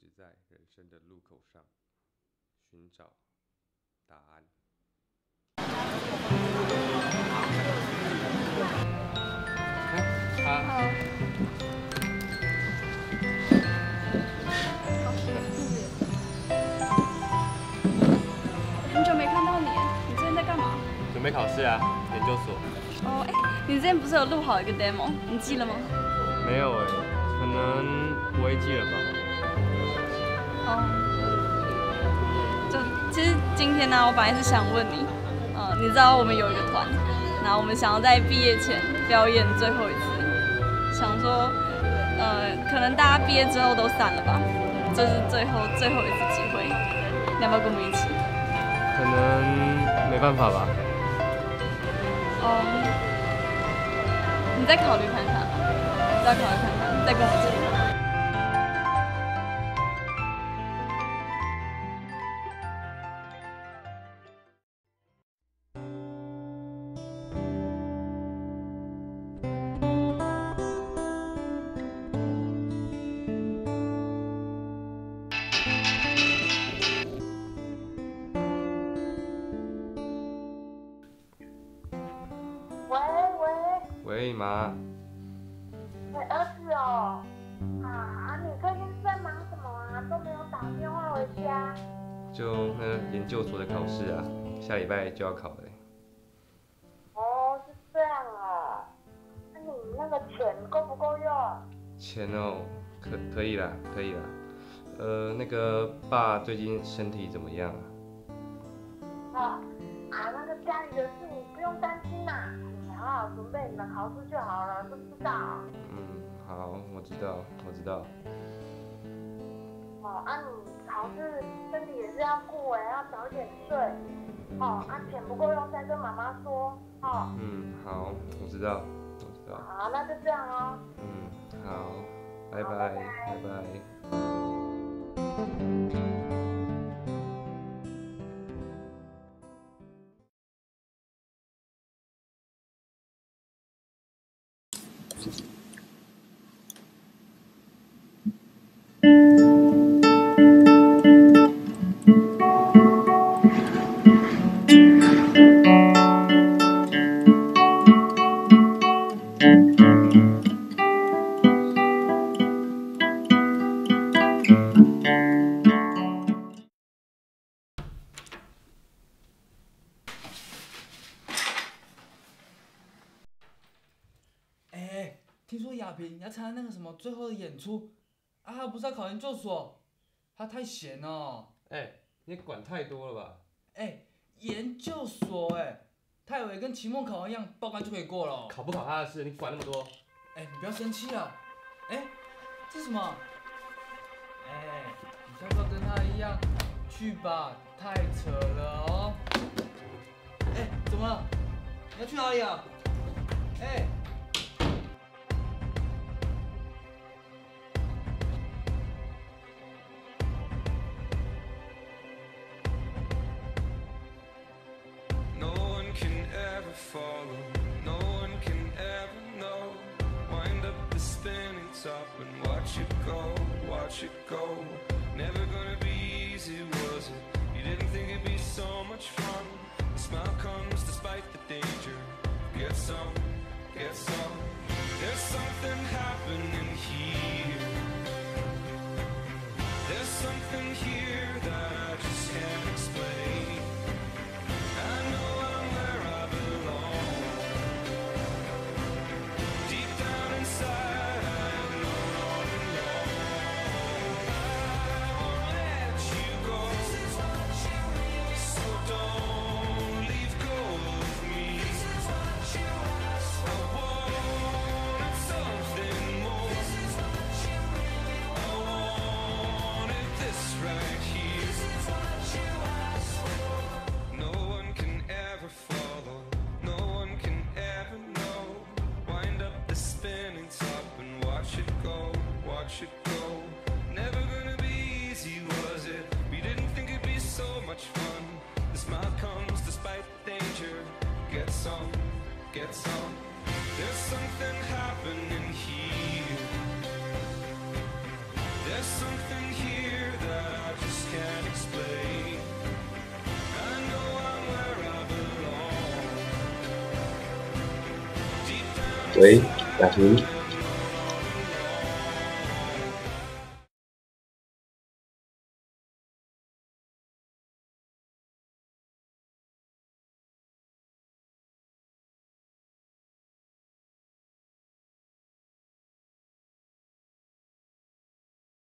直在人生的路口上寻找答案。啊，很久没看到你，你最近在干嘛？准备考试啊，研究所。哦，哎，你之前不是有录好。一个 demo，你记了吗？没有哎，可能不会记了吧。哦，就其实今天呢，我本来是想问你，呃，你知道我们有一个团，然后我们想要在毕业前表演最后一次，想说，呃，可能大家毕业之后都散了吧，这是最后最后一次机会，你要不要跟我们一起？可能没办法吧。哦，你再考虑看看，你再考虑看看，再跟我讲。喂喂，妈，喂，儿子哦，啊，你最近在忙什么啊？都没有打电话回家。就那个研究所的考试啊，下礼拜就要考了欸。哦，是这样啊。那你那个钱够不够用？钱哦，可可以啦，可以啦。呃，那个爸最近身体怎么样啊？哦，啊，那个家里的事你不用担心啦，你好好准备你的考试就好了，知不知道？嗯，好，我知道，我知道。哦，啊，你考试身体也是要顾哎，要早点睡。哦，啊，钱不够用再跟妈妈说。哦，嗯，好，我知道，我知道。好，那就这样哦。嗯，好，拜拜，拜拜。Sí, sí. 说亚萍你要参加那个什么最后的演出啊？他不是要考研究所？他太闲哦。哎、你管太多了吧？哎、研究所哎、他以为跟期末考一样，报干就可以过了哦。考不考他的事，你管那么多？哎、你不要生气啊！哎、这是什么？哎、你下次要跟他一样去吧，太扯了哦。哎、怎么了？你要去哪里啊？哎、follow, no one can ever know. Wind up the spinning top and watch it go, watch it go. Never gonna be easy, was it? You didn't think it'd be so much fun. The smile comes despite the danger. Get some, get some. There's something Oi, tá ruim.